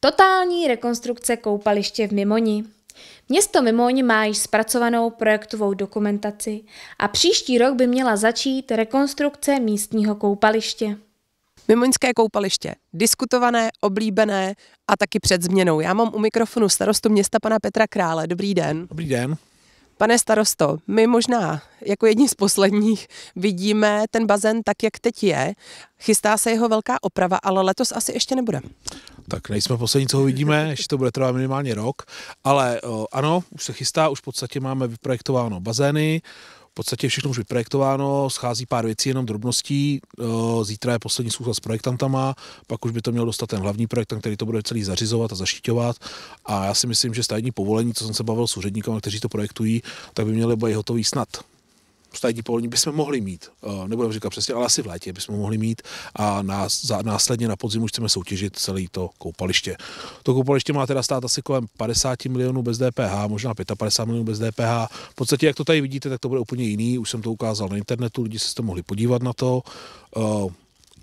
Totální rekonstrukce koupaliště v Mimoni. Město Mimoň má již zpracovanou projektovou dokumentaci a příští rok by měla začít rekonstrukce místního koupaliště. Mimoňské koupaliště. Diskutované, oblíbené a taky před změnou. Já mám u mikrofonu starostu města pana Petra Krále. Dobrý den. Dobrý den. Pane starosto, my možná jako jedni z posledních vidíme ten bazén tak, jak teď je. Chystá se jeho velká oprava, ale letos asi ještě nebude. Tak nejsme poslední, co ho vidíme, ještě to bude trvat minimálně rok, ale o, ano, už se chystá, už v podstatě máme vyprojektováno bazény, podstatě všechno už vyprojektováno, schází pár věcí, jenom drobností. Zítra je poslední schůzka s projektantama, pak už by to měl dostat ten hlavní projektant, který to bude celý zařizovat a zaštiťovat. A já si myslím, že stavební povolení, co jsem se bavil s úředníky, kteří to projektují, tak by měly být hotový snad stavební povolení bychom mohli mít, uh, nebudeme říkat přesně, ale asi v létě bychom mohli mít a následně na podzim už chceme soutěžit celé to koupaliště. To koupaliště má teda stát asi kolem 50 milionů bez DPH, možná 55 milionů bez DPH. V podstatě, jak to tady vidíte, tak to bude úplně jiný. Už jsem to ukázal na internetu, lidi se to mohli podívat na to. Uh,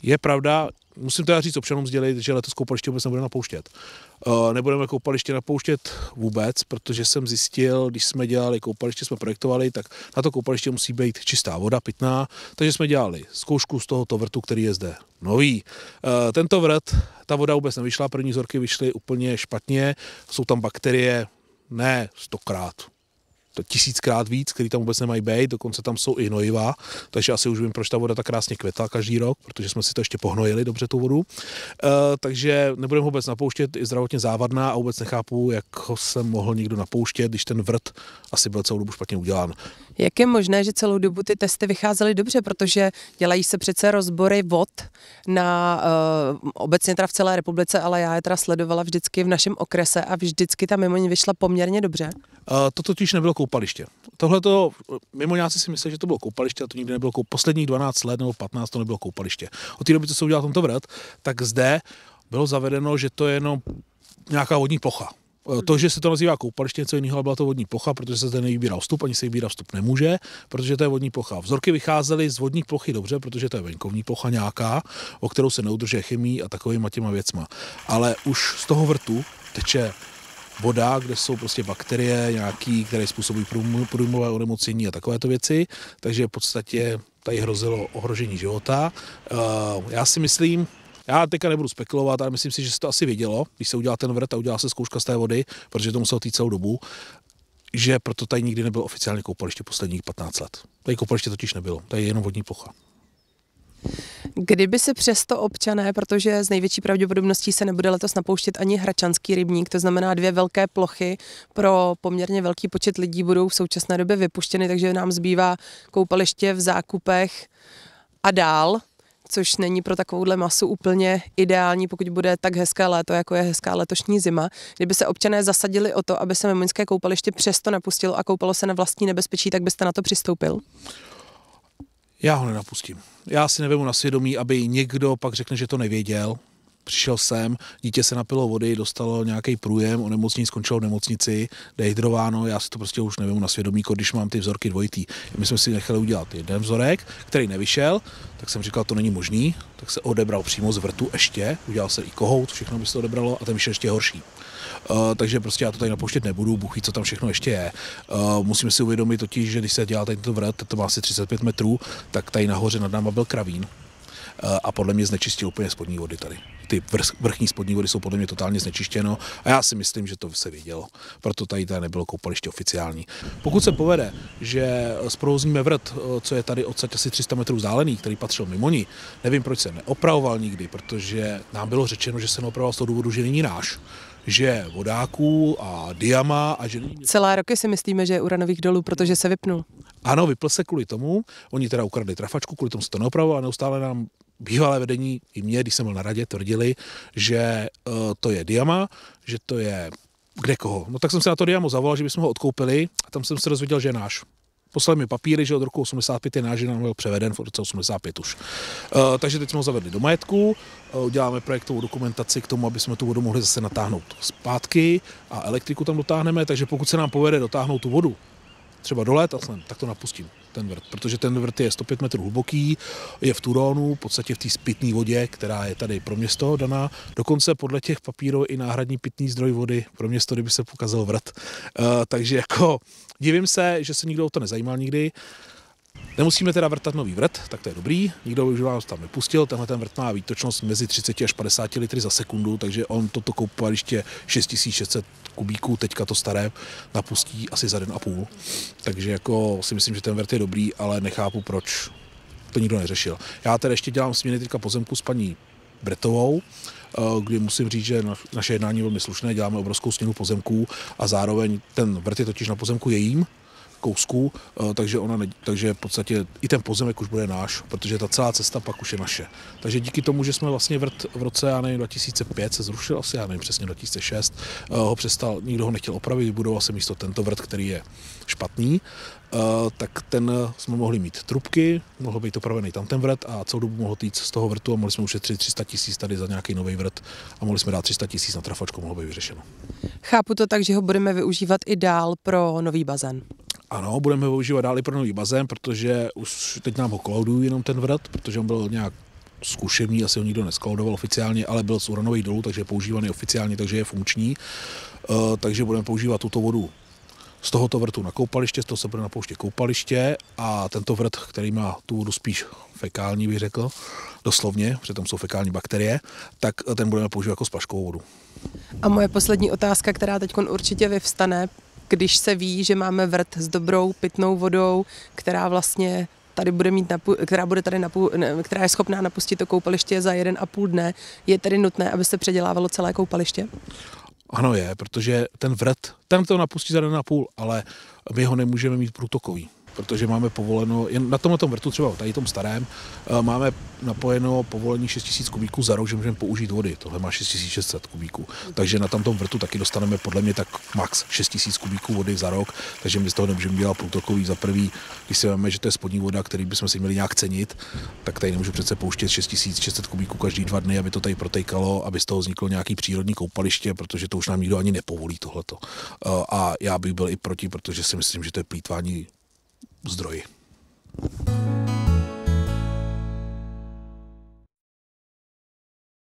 je pravda, musím teda říct občanům sdělit, že letos koupaliště vůbec nebudeme napouštět. Uh, nebudeme koupaliště napouštět vůbec, protože jsem zjistil, když jsme dělali koupaliště, jsme projektovali, tak na to koupaliště musí být čistá voda, pitná, takže jsme dělali zkoušku z tohoto vrtu, který je zde nový. Uh, tento vrt, ta voda vůbec nevyšla, první vzorky vyšly úplně špatně, jsou tam bakterie, ne stokrát, tisíckrát víc, který tam vůbec nemají být, dokonce tam jsou i hnojiva, takže asi už vím, proč ta voda tak krásně kvetá každý rok, protože jsme si to ještě pohnojili dobře tu vodu. E, takže nebudeme vůbec napouštět, je zdravotně závadná a vůbec nechápu, jak ho se mohl někdo napouštět, když ten vrt asi byl celou dobu špatně udělán. Jak je možné, že celou dobu ty testy vycházely dobře, protože dělají se přece rozbory vod na uh, obecně teda v celé republice, ale já je teda sledovala vždycky v našem okrese a vždycky ta mimo vyšla poměrně dobře. To totiž nebylo koupaliště. Tohle to, mimoňáci si myslí, že to bylo koupaliště a to nikdy nebylo koupaliště. Posledních 12 let nebo 15 to nebylo koupaliště. Od té doby, co se udělal tento vrat, tak zde bylo zavedeno, že to je jenom nějaká vodní plocha. Eh, to, že se to nazývá koupaliště, něco jiného, ale byla to vodní plocha, protože se zde nevybíral vstup, ani se vybírat vstup nemůže, protože to je vodní plocha. Vzorky vycházely z vodní plochy dobře, protože to je venkovní plocha nějaká, o kterou se neudržuje chemii a takovýma těma věcma. Ale už z toho vrtu teče voda, kde jsou prostě bakterie nějaký, které způsobují průjmové onemocnění a takovéto věci, takže v podstatě tady hrozilo ohrožení života. Eh, já si myslím, já teďka nebudu spekulovat, ale myslím si, že se to asi vědělo, když se udělal ten vrt a udělal se zkouška z té vody, protože to muselo týt celou dobu, že proto tady nikdy nebylo oficiálně koupaliště posledních 15 let. Tady koupaliště totiž nebylo, tady je jenom vodní plocha. Kdyby se přesto občané, protože z největší pravděpodobností se nebude letos napouštět ani hračanský rybník, to znamená dvě velké plochy pro poměrně velký počet lidí budou v současné době vypuštěny, takže nám zbývá koupaliště v zákupech a dál, což není pro takovouhle masu úplně ideální, pokud bude tak hezké léto, jako je hezká letošní zima. Kdyby se občané zasadili o to, aby se mimoňské koupaliště přesto napustilo a koupalo se na vlastní nebezpečí, tak byste na to přistoupil? Já ho nenapustím. Já si nevím na svědomí, aby někdo pak řekne, že to nevěděl, přišel jsem, dítě se napilo vody, dostalo nějaký průjem, o nemocní skončilo v nemocnici, dehydrováno, já si to prostě už nevím na svědomí, jako když mám ty vzorky dvojitý. My jsme si nechali udělat jeden vzorek, který nevyšel, tak jsem říkal, to není možný, tak se odebral přímo z vrtu ještě, udělal se i kohout, všechno by se odebralo a ten vyšel ještě horší. Uh, takže prostě já to tady napouštět nebudu, buchy, co tam všechno ještě je. Uh, musíme si uvědomit totiž, že když se dělá tady to vrat, to má asi 35 metrů, tak tady nahoře nad náma byl kravín a podle mě znečistil úplně spodní vody tady. Ty vrchní spodní vody jsou podle mě totálně znečištěno a já si myslím, že to se vědělo. Proto tady, tady nebylo koupaliště oficiální. Pokud se povede, že zprovozníme vrt, co je tady odsaď asi 300 metrů vzdálený, který patřil mimo ní, nevím, proč se neopravoval nikdy, protože nám bylo řečeno, že se neopravoval z toho důvodu, že není náš že vodáků a diama a že... Celé roky si myslíme, že je uranových dolů, protože se vypnul. Ano, vypl se kvůli tomu. Oni teda ukradli trafačku, kvůli tomu se to neopravovalo a neustále nám bývalé vedení i mě, když jsem byl na radě, tvrdili, že uh, to je Diama, že to je kde koho. No tak jsem se na to Diamo zavolal, že bychom ho odkoupili a tam jsem se dozvěděl, že je náš. Poslali mi papíry, že od roku 85 je náš, že nám byl převeden v roce 85 už. Uh, takže teď jsme ho zavedli do majetku, uh, uděláme projektovou dokumentaci k tomu, aby jsme tu vodu mohli zase natáhnout zpátky a elektriku tam dotáhneme, takže pokud se nám povede dotáhnout tu vodu třeba dolet a tak to napustím ten vrt, protože ten vrt je 105 metrů hluboký, je v Turónu, v podstatě v té pitné vodě, která je tady pro město daná. Dokonce podle těch papírů i náhradní pitný zdroj vody pro město, kdyby se pokazil vrt. Uh, takže jako divím se, že se nikdo o to nezajímal nikdy. Nemusíme teda vrtat nový vrt, tak to je dobrý. Nikdo už vás tam nepustil. Tenhle ten vrt má výtočnost mezi 30 až 50 litry za sekundu, takže on toto koupaliště 6600 kubíků, teďka to staré, napustí asi za den a půl. Takže jako si myslím, že ten vrt je dobrý, ale nechápu, proč to nikdo neřešil. Já tedy ještě dělám směny teďka pozemku s paní Bretovou, eh, kdy musím říct, že naše jednání je velmi slušné, děláme obrovskou směnu pozemků a zároveň ten vrt je totiž na pozemku jejím, kousků, eh, takže, ona takže v podstatě i ten pozemek už bude náš, protože ta celá cesta pak už je naše. Takže díky tomu, že jsme vlastně vrt v roce, já nevím, 2005 se zrušil asi, já nevím přesně 2006, eh, ho přestal, nikdo ho nechtěl opravit, vybudoval se místo tento vrt, který je špatný, eh, tak ten jsme mohli mít trubky, mohl být opravený tam ten vrt a celou dobu mohl týct z toho vrtu a mohli jsme ušetřit 300 tisíc tady za nějaký nový vrt a mohli jsme dát 300 tisíc na trafačku, mohlo být vyřešeno. Chápu to tak, že ho budeme využívat i dál pro nový bazén. Ano, budeme využívat dál i pro nový bazén, protože už teď nám ho kolaudují jenom ten vrat, protože on byl nějak zkušební, asi ho nikdo neskolaudoval oficiálně, ale byl z uranových dolů, takže je používaný oficiálně, takže je funkční. Uh, takže budeme používat tuto vodu z tohoto vrtu na koupaliště, z toho se bude napouštět koupaliště a tento vrt, který má tu vodu spíš fekální, bych řekl, doslovně, protože tam jsou fekální bakterie, tak ten budeme používat jako splaškovou vodu. A moje poslední otázka, která teď určitě vyvstane, když se ví, že máme vrt s dobrou pitnou vodou, která vlastně tady bude mít, napu, která, bude tady napu, ne, která je schopná napustit to koupaliště za jeden a půl dne, je tedy nutné, aby se předělávalo celé koupaliště? Ano je, protože ten vrt, ten to napustí za den a půl, ale my ho nemůžeme mít průtokový protože máme povoleno, jen na tomhle tom vrtu třeba tady tom starém, eh, máme napojeno povolení 6000 kubíků za rok, že můžeme použít vody. Tohle má 6600 kubíků. Takže na tomto vrtu taky dostaneme podle mě tak max 6000 kubíků vody za rok, takže my z toho nemůžeme dělat průtokový za prvý. Když si vezmeme, že to je spodní voda, který bychom si měli nějak cenit, tak tady nemůžu přece pouštět 6600 kubíků každý dva dny, aby to tady protejkalo, aby z toho vzniklo nějaký přírodní koupaliště, protože to už nám nikdo ani nepovolí tohleto. Eh, a já bych byl i proti, protože si myslím, že to je plítvání zdroje.